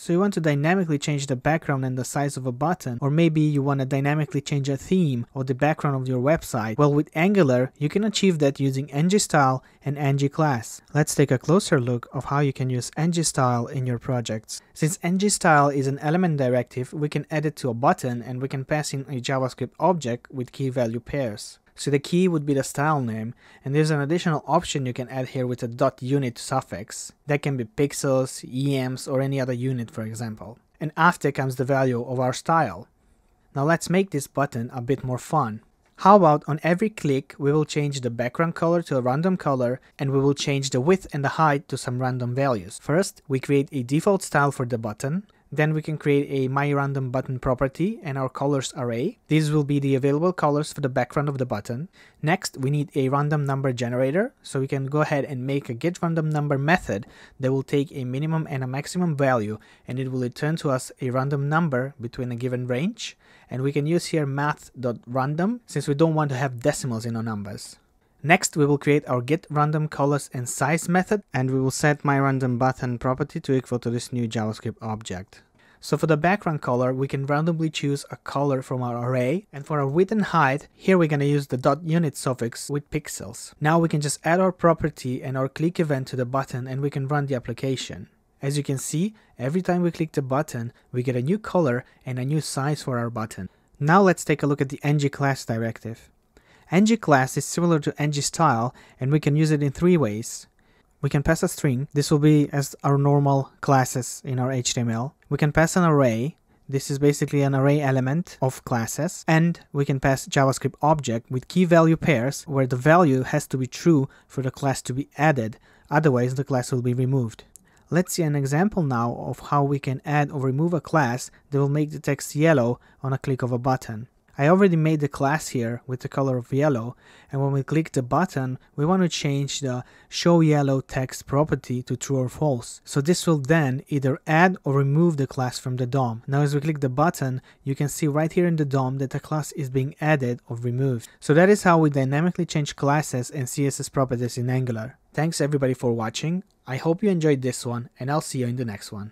So you want to dynamically change the background and the size of a button, or maybe you want to dynamically change a theme or the background of your website. Well, with Angular, you can achieve that using ngStyle and ngClass. Let's take a closer look of how you can use ngStyle in your projects. Since ngStyle is an element directive, we can add it to a button and we can pass in a JavaScript object with key value pairs. So the key would be the style name, and there's an additional option you can add here with a dot .unit suffix. That can be pixels, EMs, or any other unit for example. And after comes the value of our style. Now let's make this button a bit more fun. How about on every click we will change the background color to a random color and we will change the width and the height to some random values. First, we create a default style for the button. Then we can create a my random button property and our colors array. These will be the available colors for the background of the button. Next, we need a random number generator. So we can go ahead and make a get random number method that will take a minimum and a maximum value and it will return to us a random number between a given range. And we can use here math.random since we don't want to have decimals in our numbers. Next, we will create our get random colors and size method and we will set my random button property to equal to this new JavaScript object. So for the background color, we can randomly choose a color from our array. And for our width and height, here we're going to use the dot unit suffix with pixels. Now we can just add our property and our click event to the button and we can run the application. As you can see, every time we click the button, we get a new color and a new size for our button. Now let's take a look at the ng class directive ngClass is similar to ng style and we can use it in three ways. We can pass a string, this will be as our normal classes in our HTML. We can pass an array, this is basically an array element of classes. And we can pass JavaScript object with key value pairs where the value has to be true for the class to be added, otherwise the class will be removed. Let's see an example now of how we can add or remove a class that will make the text yellow on a click of a button. I already made the class here with the color of yellow and when we click the button we want to change the show yellow text property to true or false. So this will then either add or remove the class from the DOM. Now as we click the button you can see right here in the DOM that the class is being added or removed. So that is how we dynamically change classes and CSS properties in Angular. Thanks everybody for watching. I hope you enjoyed this one and I'll see you in the next one.